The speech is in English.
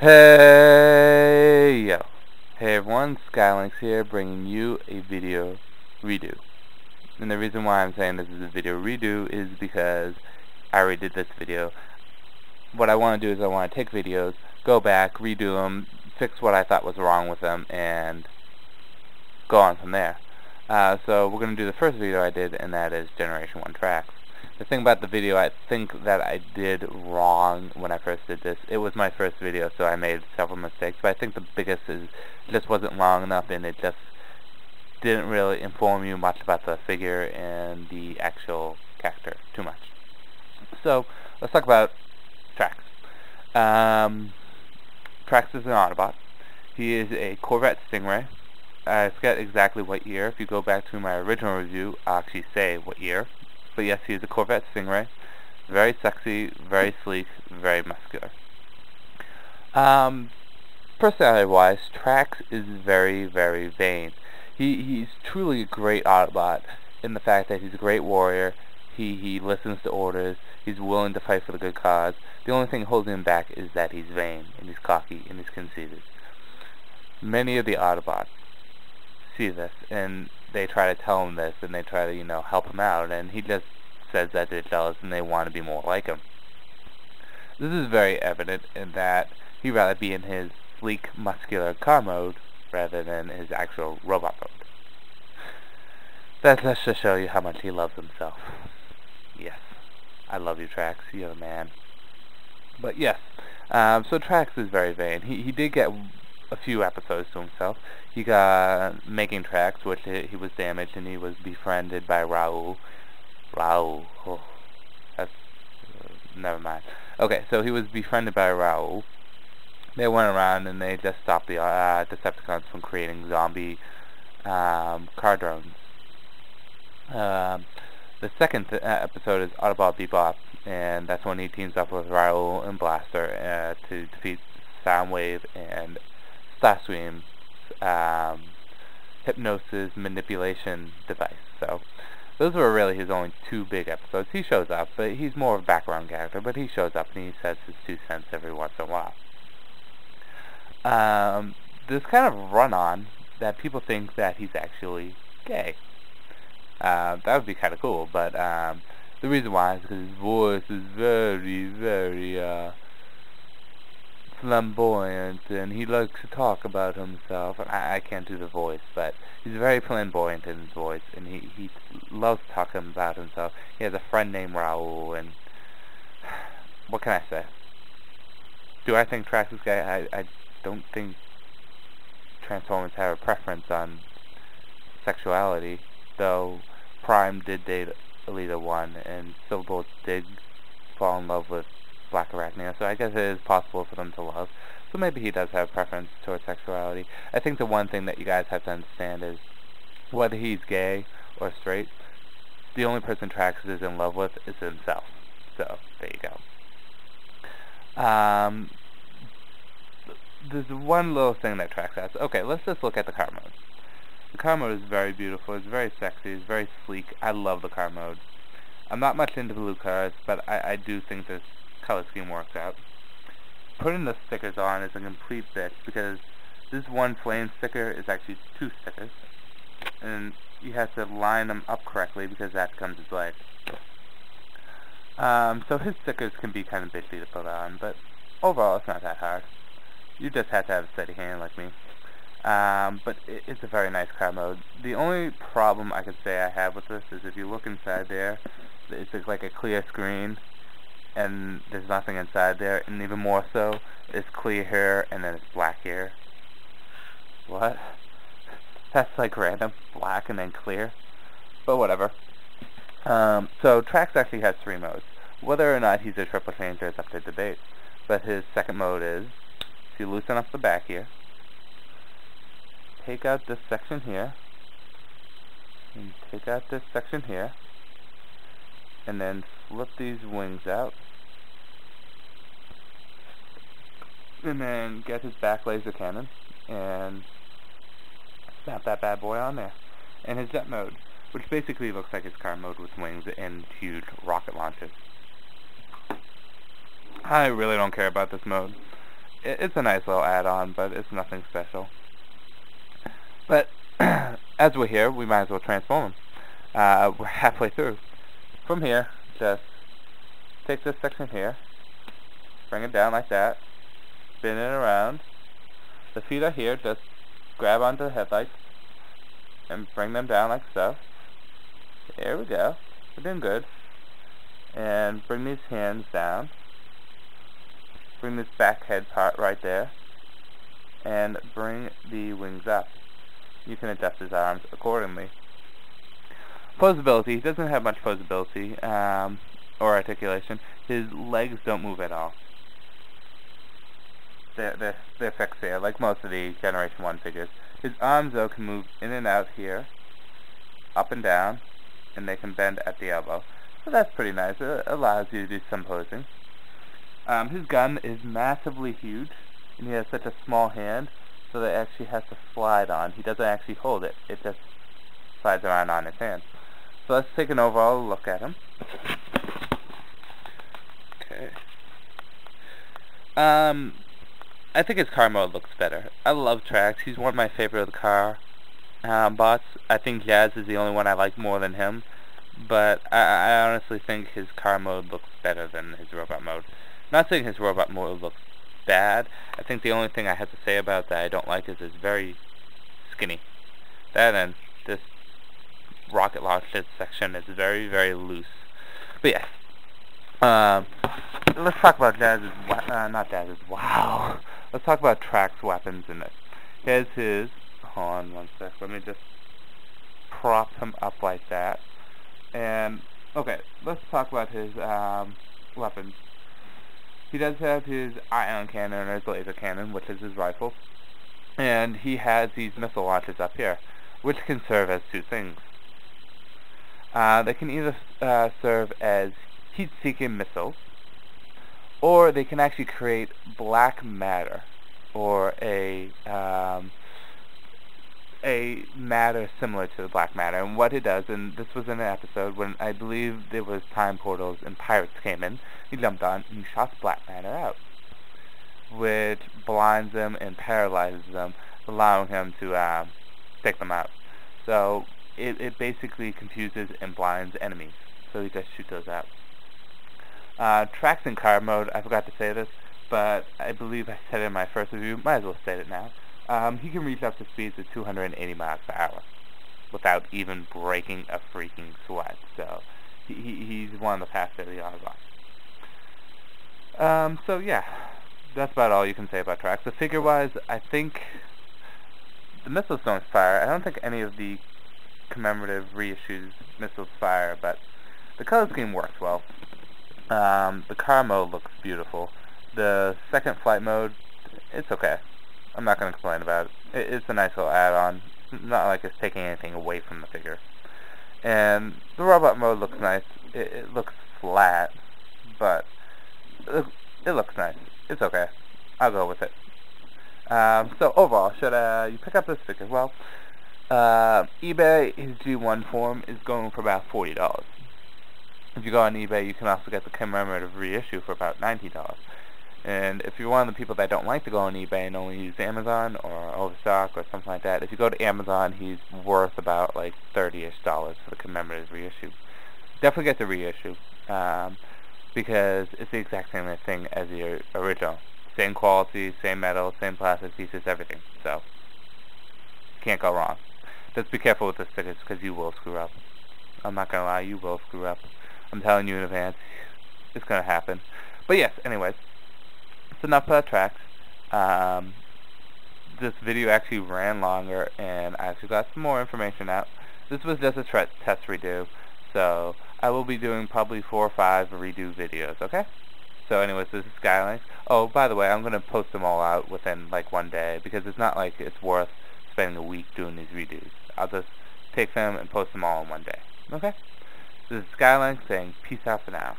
Hey yo! Hey everyone, Skylynx here, bringing you a video redo. And the reason why I'm saying this is a video redo is because I already did this video. What I want to do is I want to take videos, go back, redo them, fix what I thought was wrong with them, and go on from there. Uh, so we're going to do the first video I did, and that is Generation 1 tracks. The thing about the video I think that I did wrong when I first did this, it was my first video so I made several mistakes, but I think the biggest is just wasn't long enough and it just didn't really inform you much about the figure and the actual character too much. So, let's talk about Tracks. Um, Tracks is an Autobot. He is a Corvette Stingray. I forget exactly what year. If you go back to my original review, I'll actually say what year. But yes, he is a Corvette Stingray. Very sexy, very sleek, very muscular. Um, personality-wise, Tracks is very, very vain. He he's truly a great Autobot in the fact that he's a great warrior. He he listens to orders. He's willing to fight for the good cause. The only thing holding him back is that he's vain and he's cocky and he's conceited. Many of the Autobots see this and they try to tell him this and they try to, you know, help him out and he just says that they're jealous and they want to be more like him. This is very evident in that he'd rather be in his sleek, muscular car mode rather than his actual robot mode. That's just to show you how much he loves himself. Yes, I love you, Tracks. You're a man. But yes, um, so Tracks is very vain. He he did get a few episodes to himself. He got making tracks, which he, was damaged, and he was befriended by Raoul. Raoul. Oh, that's uh, never mind. Okay, so he was befriended by Raoul. They went around and they just stopped the uh, Decepticons from creating zombie um, car drones. Um, the second th uh, episode is Autobot Bebop, and that's when he teams up with Raoul and Blaster uh, to defeat Soundwave and Starscream's um, hypnosis manipulation device. So those were really his only two big episodes. He shows up, but he's more of a background character, but he shows up and he says his two cents every once in a while. Um, this kind of run-on that people think that he's actually gay. Uh, that would be kind of cool, but um, the reason why is because his voice is very, very, uh, flamboyant and he likes to talk about himself. I, I can't do the voice, but he's very flamboyant in his voice and he, he loves talking about himself. He has a friend named Raoul and what can I say? Do I think Tracks is gay? I, I don't think Transformers have a preference on sexuality, though Prime did date Elita 1 and Silverbolt did fall in love with Blackarachnia, so I guess it is possible for them to love. So maybe he does have preference towards sexuality. I think the one thing that you guys have to understand is whether he's gay or straight, the only person Tracks is in love with is himself. So, there you go. Um, there's one little thing that Tracks has. Okay, let's just look at the car mode. The car mode is very beautiful, it's very sexy, it's very sleek. I love the car mode. I'm not much into blue cars, but I, I do think this color scheme works out. Putting the stickers on is a complete bitch because this one flame sticker is actually two stickers. And you have to line them up correctly because that comes as like. Um, so his stickers can be kind of bitchy to put on, but overall it's not that hard. You just have to have a steady hand like me. Um, but it, it's a very nice car mode. The only problem I could say I have with this is if you look inside there, it's like a clear screen and there's nothing inside there, and even more so, it's clear hair and then it's black hair. What? That's like random, black and then clear. But whatever. Um, so Tracks actually has three modes. Whether or not he's a triple changer is up to debate. But his second mode is, if you loosen up the back here, take out this section here, and take out this section here, and then flip these wings out, and then get his back laser cannon and snap that bad boy on there. And his jet mode, which basically looks like his car mode with wings and huge rocket launches. I really don't care about this mode. it's a nice little add-on, but it's nothing special. But as we're here, we might as well transform him. Uh, we're halfway through. From here, just take this section here, bring it down like that, spin it around. The feet are here, just grab onto the headlights and bring them down like so. There we go. We're doing good. And bring these hands down. Bring this back head part right there. And bring the wings up. You can adjust his arms accordingly. Posability. He doesn't have much posability um, or articulation. His legs don't move at all. They're, they're, they're there, like most of the Generation 1 figures. His arms, though, can move in and out here, up and down, and they can bend at the elbow. So that's pretty nice. It allows you to do some posing. Um, his gun is massively huge, and he has such a small hand, so that it actually has to slide on. He doesn't actually hold it. It just slides around on his hand. So let's take an overall look at him. Okay. Um, I think his car mode looks better. I love Tracks. He's one of my favorite of the car um, bots. I think Jazz is the only one I like more than him. But I, I honestly think his car mode looks better than his robot mode. not saying his robot mode looks bad. I think the only thing I have to say about that I don't like is it's very skinny. That and this rocket launcher section is very, very loose. But yeah. Um, let's talk about Jazz's, uh, not Jazz's, wow. Let's talk about Tracks weapons in this. Here's his, hold on one sec, let me just prop him up like that. And, okay, let's talk about his um, weapons. He does have his ion cannon and his laser cannon, which is his rifle. And he has these missile launchers up here, which can serve as two things. Uh, they can either uh, serve as heat-seeking missiles, or they can actually create black matter, or a um, a matter similar to the black matter. And what it does, and this was in an episode when I believe there was time portals and pirates came in, he jumped on and he shot black matter out, which blinds them and paralyzes them, allowing him to um, take them out. So it, it basically confuses and blinds enemies. So he just shoots those out. Uh, traction car mode, I forgot to say this, but I believe I said it in my first review, might as well say it now. Um, he can reach up to speeds of 280 miles per hour without even breaking a freaking sweat. So he, he's one of the fastest the Autobots. Um, so yeah, that's about all you can say about Tracks. The figure-wise, I think the missiles don't fire. I don't think any of the commemorative reissues missiles fire, but the color scheme works well. Um, the car mode looks beautiful. The second flight mode, it's okay. I'm not going to complain about it. it. It's a nice little add-on. Not like it's taking anything away from the figure. And the robot mode looks nice. It, it looks flat, but it, looks nice. It's okay. I'll go with it. Um, so overall, should uh, you pick up this figure? Well, uh, eBay, his G1 form is going for about $40. If you go on eBay, you can also get the commemorative reissue for about $90. And if you're one of the people that don't like to go on eBay and only use Amazon or Overstock or something like that, if you go to Amazon, he's worth about like 30-ish dollars for the commemorative reissue. Definitely get the reissue um, because it's the exact same thing as the original. Same quality, same metal, same plastic pieces, everything. So, can't go wrong. Just be careful with the stickers because you will screw up. I'm not going to lie, you will screw up. I'm telling you in advance. It's going to happen. But yes, anyways. It's enough for Tracks. Um, this video actually ran longer and I actually got some more information out. This was just a test redo. So I will be doing probably four or five redo videos, okay? So anyways, this is Skylinks. Oh, by the way, I'm going to post them all out within like one day because it's not like it's worth spending a week doing these redos. I'll just take them and post them all in one day. Okay? This is Skylinks saying peace out for now.